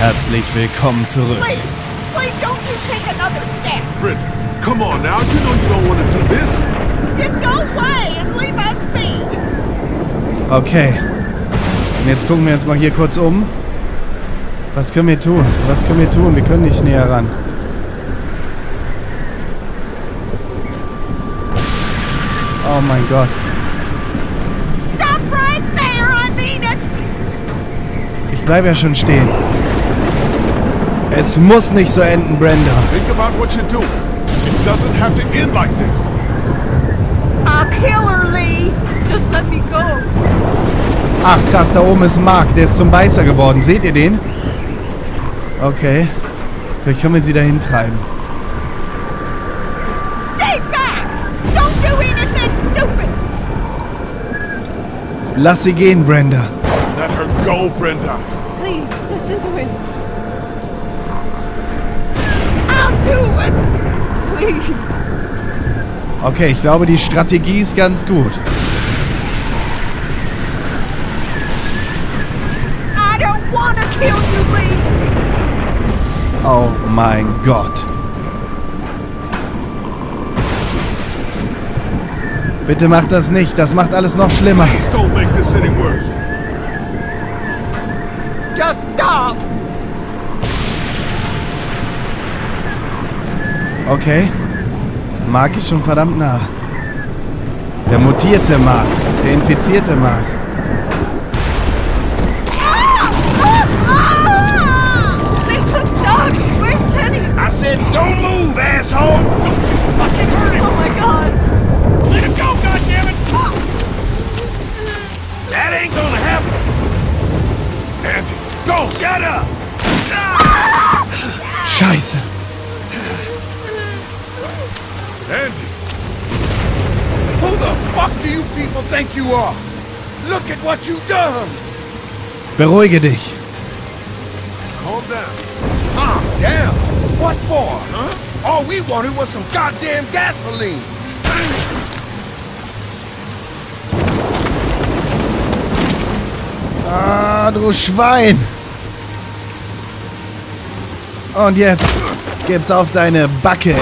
Herzlich willkommen zurück. Please, please don't you take another step. Brenda, come on now. You know you don't want to do this. Just go away and leave us be. Okay. Und jetzt gucken wir uns mal hier kurz um. Was können wir tun? Was können wir tun? Wir können nicht näher ran. Oh mein Gott. Stop right there, I mean it. Ich bleibe ja schon stehen. Es muss nicht so enden, Brenda. Think about what you're doing. It doesn't have to end like this. I'll kill her, Lee. Just let me go. Ach krass, da oben ist Mark. Der ist zum Beißer geworden. Seht ihr den? Okay. Vielleicht können wir sie dahin treiben. Stay back. Don't do anything stupid. Lass sie gehen, Brenda. Let her go, Brenda. Please, listen to him. Okay, ich glaube, die Strategie ist ganz gut. I don't want to kill you, Lee. Oh mein Gott. Bitte macht das nicht. Das macht alles noch schlimmer. Please don't make this any worse. Just stop. Okay. Mark ist schon verdammt nah. Der mutierte Mark. Der infizierte Mark. Said, don't move, asshole! Don't you fucking hurt him! Oh my god. Let him go, goddammit! That ain't gonna happen! Andy, don't. Shut up! Scheiße. Andy. Who the fuck do you people think you are? Look at what you've done! Beruhige dich. Calm down. Calm down! What for, huh? All we wanted was some goddamn gasoline! Ah, du Schwein. Und jetzt gibt's auf deine Backe.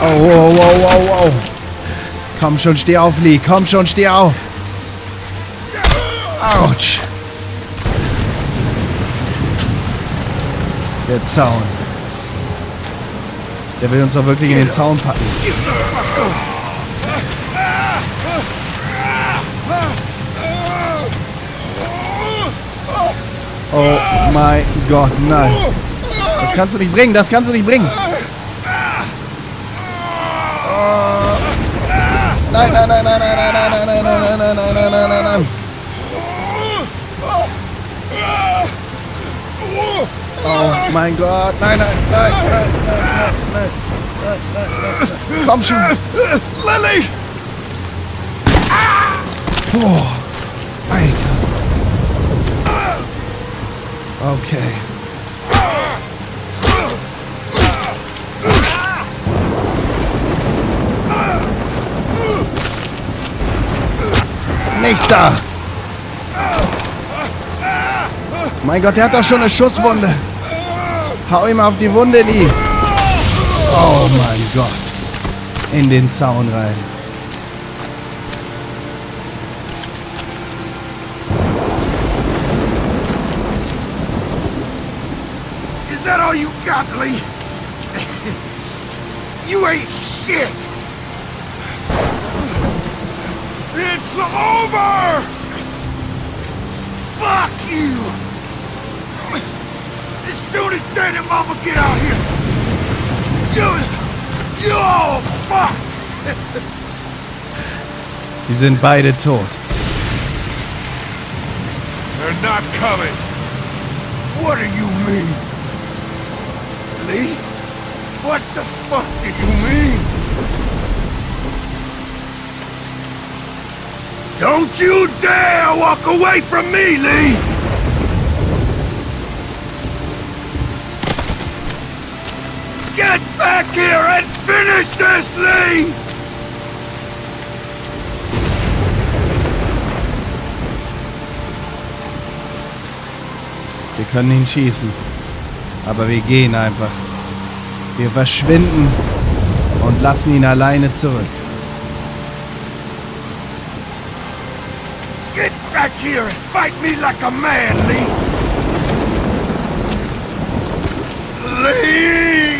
Oh, wow, wow, wow, wow. Komm schon, steh auf, Lee. Komm schon, steh auf. Autsch. Der Zaun. Der will uns doch wirklich in den Zaun packen. Oh mein Gott, nein. Das kannst du nicht bringen, das kannst du nicht bringen. Nein, nein, nein, nein, nein, nein, nein, nein, nein, nein, nein, nein, nein, nein, nein, nein. Oh mein Gott, nein, nein, nein, nein, nein, nein, nein, nein, nein, nein. Komm schon. Lily! Boah, Alter. Okay. Nächster! Mein Gott, der hat doch schon eine Schusswunde. Hau ihm auf die Wunde, Lee. Oh mein Gott. In den Zaun rein. Is that all you got, Lee? you ain't shit! It's over! Fuck you! As soon as Dad and Mama get out here, you, you all fucked! Sind beide tot. They're not coming. What do you mean? Lee? What the fuck do you mean? Don't you dare walk away from me, Lee! Get back here and finish this, Lee! Der können ihn schießen. Aber wir gehen einfach. Wir verschwinden und lassen ihn alleine zurück. Back here and fight me like a man, Lee! Lee!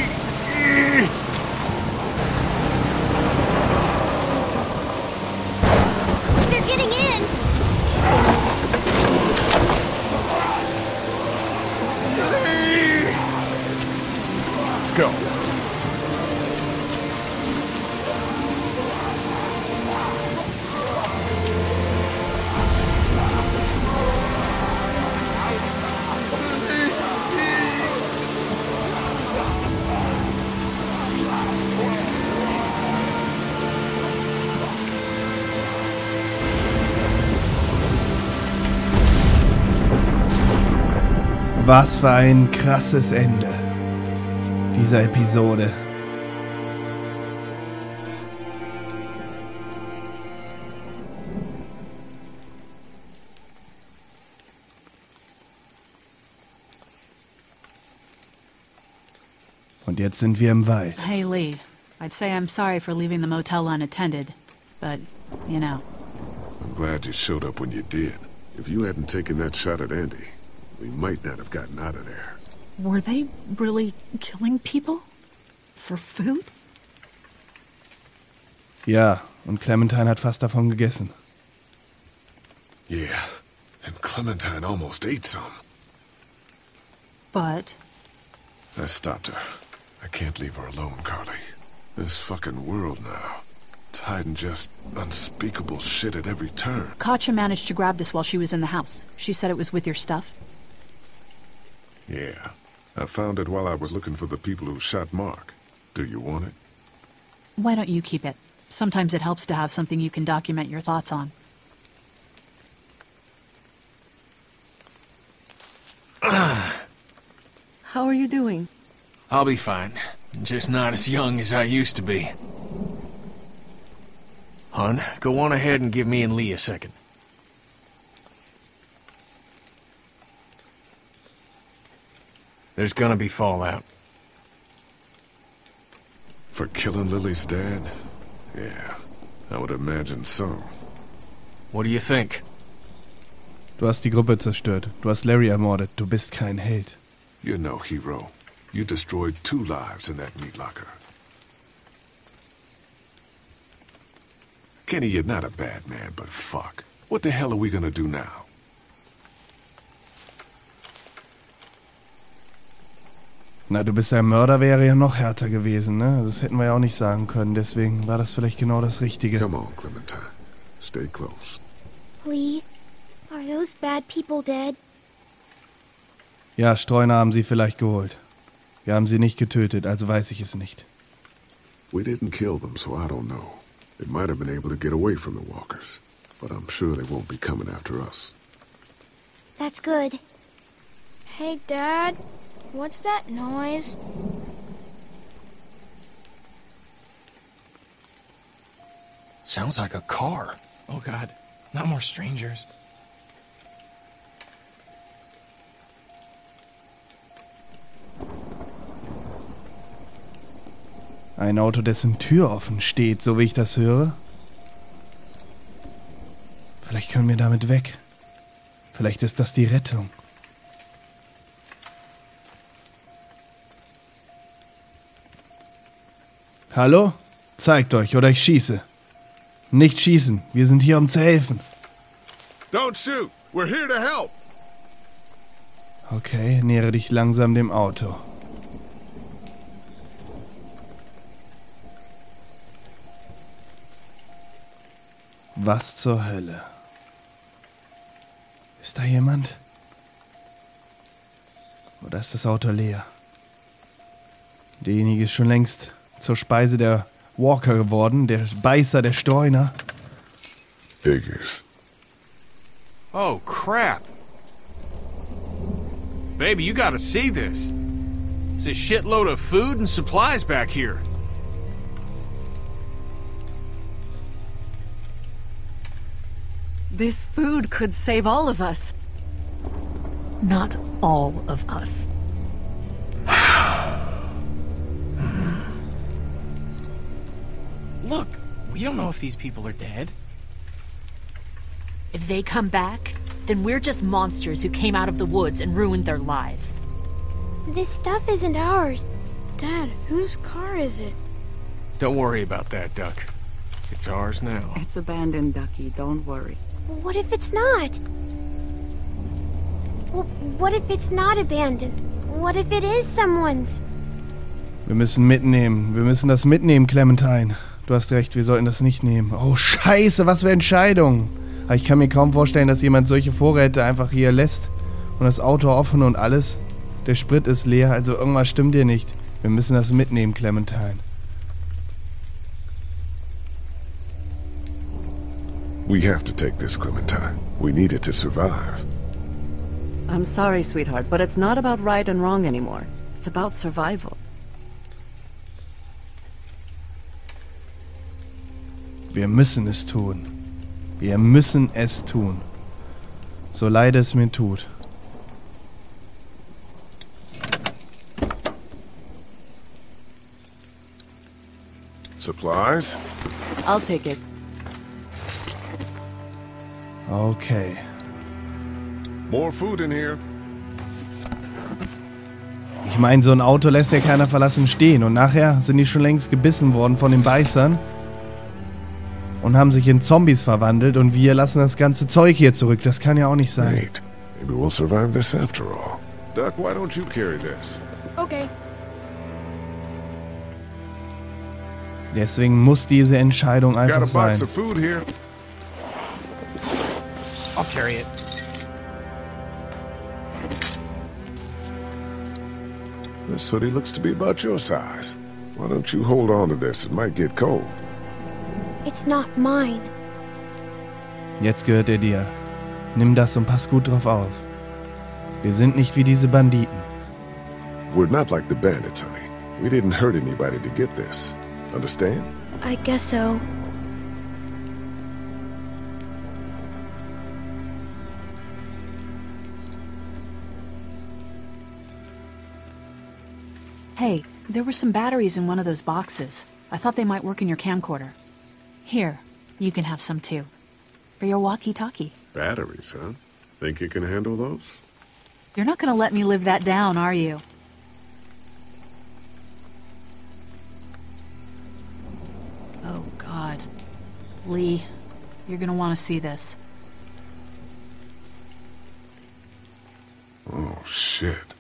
Was für ein krasses Ende dieser Episode. Und jetzt sind wir im Wald. Hey, Lee. I'd say I'm sorry for leaving the motel unattended, but, you know. I'm glad you showed up when you did. If you hadn't taken that shot at Andy, we might not have gotten out of there. Were they really killing people? For food? Ja, und Clementine hat fast davon gegessen. Yeah, and Clementine almost ate some. But I stopped her. I can't leave her alone, Carly. This fucking world now. It's hiding just unspeakable shit at every turn. Katja managed to grab this while she was in the house. She said it was with your stuff. Yeah. I found it while I was looking for the people who shot Mark. Do you want it? Why don't you keep it? Sometimes it helps to have something you can document your thoughts on. How are you doing? I'll be fine. Just not as young as I used to be. Hun, go on ahead and give me and Lee a second. There's gonna be fallout. For killing Lily's dad? Yeah, I would imagine so. What do you think? Du hast die Gruppe zerstört. Du hast Larry ermordet. Du bist kein Held. You're no hero. You destroyed two lives in that meat locker. Kenny, you're not a bad man, but fuck. What the hell are we gonna do now? Na, du bist ein Mörder wäre ja noch härter gewesen, ne? Das hätten wir ja auch nicht sagen können. Deswegen war das vielleicht genau das Richtige. Come on, Clementine. Stay close. Lee, are those bad people dead? Ja, Streuner haben sie vielleicht geholt. Wir haben sie nicht getötet, also weiß ich es nicht. We didn't kill them, so I don't know. They might have been able to get away from the walkers. But I'm sure they won't be coming after us. That's good. Hey, Dad. What's that noise? Sounds like a car. Oh god, not more strangers. Ein Auto, dessen Tür offen steht, so wie ich das höre. Vielleicht können wir damit weg. Vielleicht ist das die Rettung. Hallo? Zeigt euch oder ich schieße. Nicht schießen, wir sind hier, um zu helfen. Don't shoot! We're here to help! Okay, nähere dich langsam dem Auto. Was zur Hölle? Ist da jemand? Oder ist das Auto leer? Derjenige ist schon längst zur Speise der Walker geworden, der Beißer, der Streuner. Figures. Oh, crap. Baby, you gotta see this. It's a shitload of food and supplies back here. This food could save all of us. not all of us. Look, we don't know if these people are dead. If they come back, then we're just monsters who came out of the woods and ruined their lives. This stuff isn't ours. Dad, whose car is it? Don't worry about that, Duck. It's ours now. It's abandoned, Ducky. Don't worry. What if it's not? Well, what if it's not abandoned? What if it is someone's? Wir müssen mitnehmen. Wir müssen das mitnehmen, Clementine. Du hast recht, wir sollten das nicht nehmen. Oh, scheiße, was für Entscheidung. Aber ich kann mir kaum vorstellen, dass jemand solche Vorräte einfach hier lässt. Und das Auto offen und alles. Der Sprit ist leer, also irgendwas stimmt hier nicht. Wir müssen das mitnehmen, Clementine. We have to take this, Clementine. We need it to survive. I'm sorry, sweetheart, but it's not about right and wrong anymore. It's about survival. Wir müssen es tun. Wir müssen es tun. So leid es mir tut. Supplies? I'll take it. Okay. More food in here. Ich meine, so ein Auto lässt ja keiner verlassen stehen. Und nachher sind die schon längst gebissen worden von den Beißern. Und haben sich in Zombies verwandelt. Und wir lassen das ganze Zeug hier zurück. Das kann ja auch nicht sein. Great. Maybe we'll survive this after all. Duck, why don't you carry this? Okay. Deswegen muss diese Entscheidung einfach sein. I'll carry it. This hoodie looks to be about your size. Why don't you hold on to this? It might get cold. It's not mine. Jetzt gehört er dir. Nimm das und pass gut drauf auf. Wir sind nicht wie diese Banditen. We're not like the bandits, honey. We didn't hurt anybody to get this. Understand? I guess so. Hey, there were some batteries in one of those boxes. I thought they might work in your camcorder. Here, you can have some too. For your walkie-talkie. Batteries, huh? Think you can handle those? You're not gonna let me live that down, are you? Oh, God. Lee, you're gonna want to see this. Oh, shit.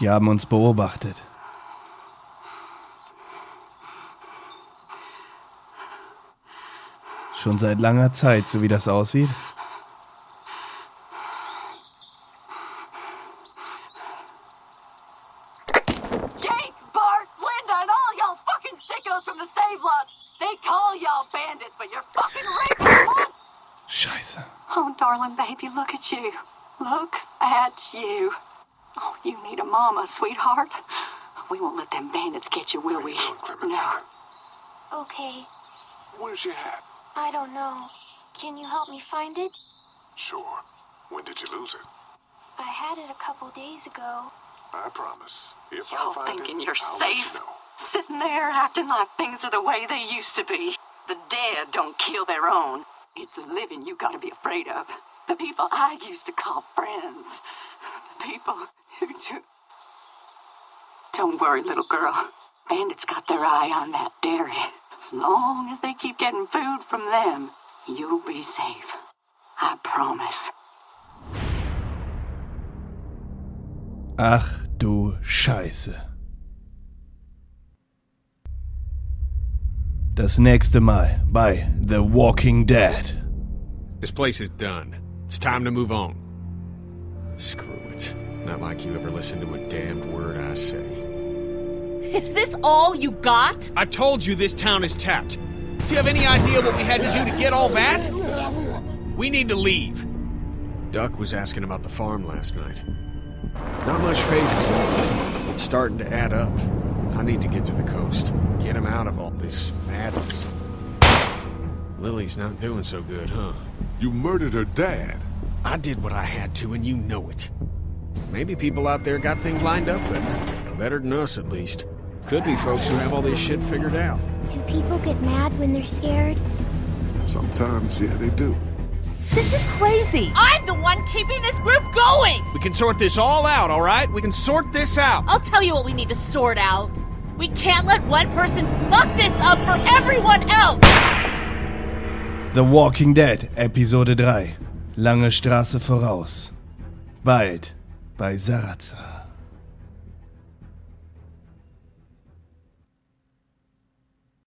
Die haben uns beobachtet. Schon seit langer Zeit, so wie das aussieht. Mama, sweetheart. We won't let them bandits get you, will we? No. Okay. Where's your hat? I don't know. Can you help me find it? Sure. When did you lose it? I had it a couple days ago. I promise. If Y'all I find thinking it, you're I'll safe? Let you know. Sitting there acting like things are the way they used to be. The dead don't kill their own. It's the living you gotta be afraid of. The people I used to call friends. The people who do. Don't worry, little girl. Bandits got their eye on that dairy. As long as they keep getting food from them, you'll be safe. I promise. Ach du Scheiße. Das nächste Mal bei The Walking Dead. This place is done. It's time to move on. Screw it. Not like you ever listen to a damned word I say. Is this all you got? I told you this town is tapped. Do you have any idea what we had to do to get all that? We need to leave. Duck was asking about the farm last night. Not much phases left. It's starting to add up. I need to get to the coast. Get him out of all this madness. Lily's not doing so good, huh? You murdered her dad. I did what I had to, and you know it. Maybe people out there got things lined up better. Better than us, at least. Could be folks who have all this shit figured out. Do people get mad when they're scared? Sometimes, yeah, they do. This is crazy. I'm the one keeping this group going. We can sort this all out, all right? We can sort this out. I'll tell you what we need to sort out. We can't let one person fuck this up for everyone else. The Walking Dead, Episode 3. Lange Straße voraus. Bald bei Sarazza.